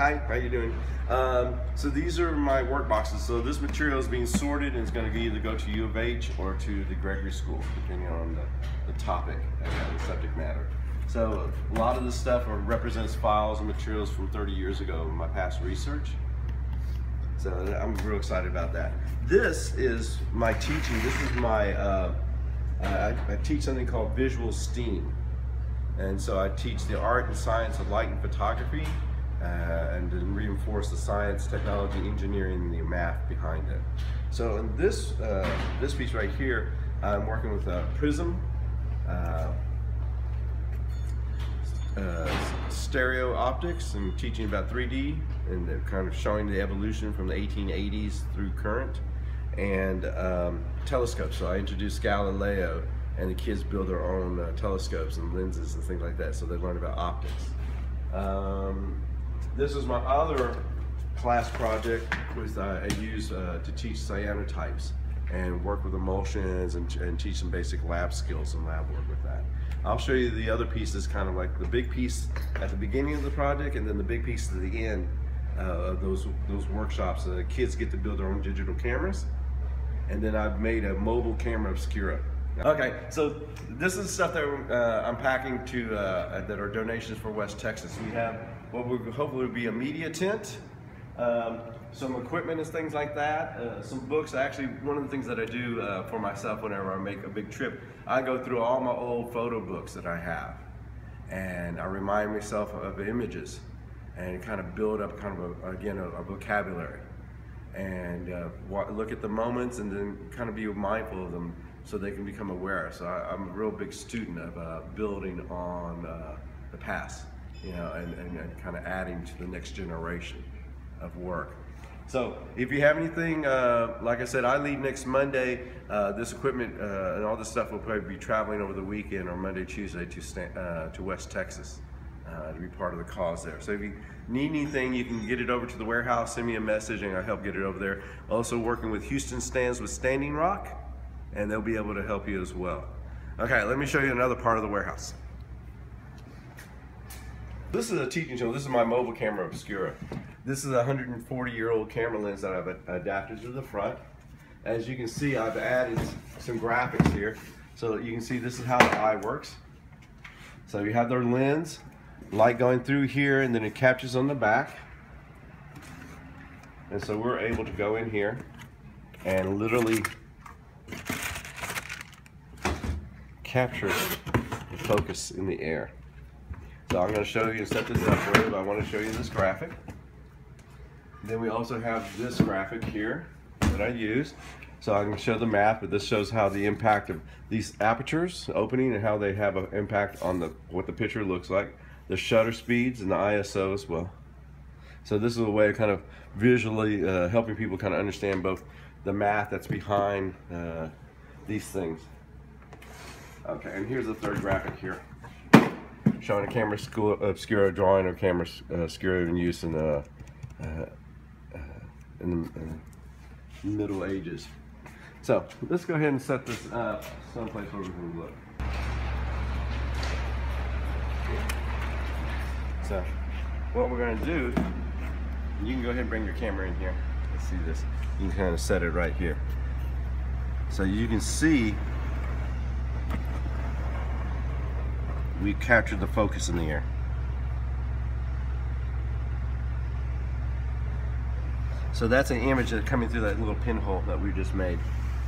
hi, how you doing? Um, so these are my work boxes. So this material is being sorted and it's going to either go to U of H or to the Gregory School, depending on the, the topic, and the subject matter. So a lot of this stuff represents files and materials from 30 years ago in my past research. So I'm real excited about that. This is my teaching. This is my, uh, I, I teach something called visual STEAM. And so I teach the art and science of light and photography uh, reinforce the science, technology, engineering, and the math behind it. So in this, uh, this piece right here, I'm working with a prism, uh, uh, stereo optics and teaching about 3D and kind of showing the evolution from the 1880s through current and um, telescopes. So I introduced Galileo and the kids build their own uh, telescopes and lenses and things like that so they learn about optics. Um, this is my other class project which I use uh, to teach cyanotypes and work with emulsions and, and, teach some basic lab skills and lab work with that. I'll show you the other pieces, kind of like the big piece at the beginning of the project and then the big piece at the end uh, of those, those workshops. The kids get to build their own digital cameras and then I've made a mobile camera obscura. Okay, so this is stuff that uh, I'm packing to uh, that are donations for West Texas. We have what will hopefully be a media tent, um, some equipment and things like that, uh, some books. Actually, one of the things that I do uh, for myself whenever I make a big trip, I go through all my old photo books that I have, and I remind myself of images, and kind of build up kind of a, again a, a vocabulary, and uh, look at the moments, and then kind of be mindful of them so they can become aware. So I, am a real big student of uh, building on uh, the past you know, and, and, and kind of adding to the next generation of work. So if you have anything, uh, like I said, I leave next Monday. Uh, this equipment uh, and all this stuff will probably be traveling over the weekend or Monday, Tuesday to, uh, to West Texas uh, to be part of the cause there. So if you need anything, you can get it over to the warehouse, send me a message and I'll help get it over there. Also working with Houston Stands with Standing Rock and they'll be able to help you as well. Okay, let me show you another part of the warehouse. This is a teaching tool. This is my mobile camera Obscura. This is a 140 year old camera lens that I've adapted to the front. As you can see, I've added some graphics here. So you can see this is how the eye works. So you have their lens, light going through here, and then it captures on the back. And so we're able to go in here and literally capture the focus in the air. So I'm going to show you set this up for you, but I want to show you this graphic. Then we also have this graphic here that I use. So I'm going to show the math, but this shows how the impact of these apertures opening and how they have an impact on the what the picture looks like, the shutter speeds and the ISO as well. So this is a way of kind of visually uh, helping people kind of understand both the math that's behind uh, these things. Okay, and here's the third graphic here showing a camera obscura drawing or camera uh, obscura in use in the, uh, uh, in the Middle Ages. So let's go ahead and set this up someplace where we can look. So what we're going to do, you can go ahead and bring your camera in here. Let's see this. You can kind of set it right here. So you can see we captured the focus in the air. So that's an image that's coming through that little pinhole that we just made,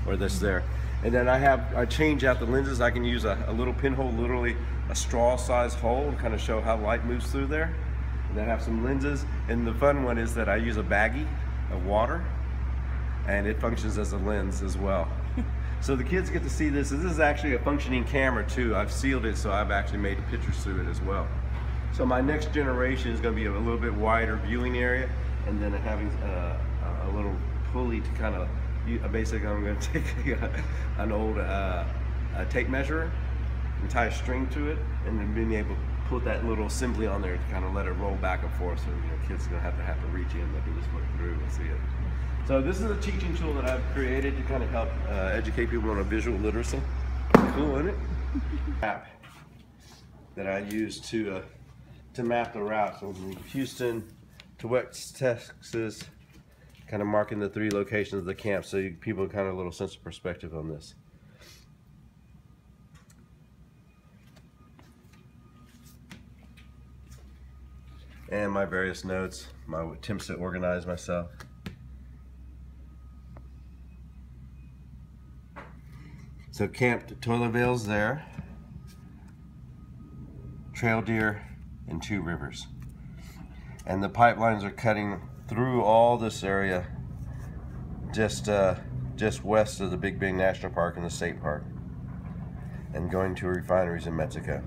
or this there. And then I have, I change out the lenses. I can use a, a little pinhole, literally a straw size hole and kind of show how light moves through there. And then I have some lenses. And the fun one is that I use a baggie of water and it functions as a lens as well. So the kids get to see this. This is actually a functioning camera too. I've sealed it so I've actually made pictures through it as well. So my next generation is going to be a little bit wider viewing area and then having uh, a, little pulley to kind of, basically I'm going to take a, an old uh, tape measure and tie a string to it and then being able to put that little assembly on there to kind of let it roll back and forth so you know, kids don't have to have to reach in, they can just look through and see it. So this is a teaching tool that I've created to kind of help uh, educate people on a visual literacy. Cool, isn't it? App that I use to uh, to map the route. So from Houston to West Texas, kind of marking the three locations of the camp so you, people kind of a little sense of perspective on this. And my various notes, my attempts to organize myself. So Camp Toilerville's there. Trail Deer and Two Rivers. And the pipelines are cutting through all this area just uh, just west of the Big Bend National Park and the State Park and going to refineries in Mexico.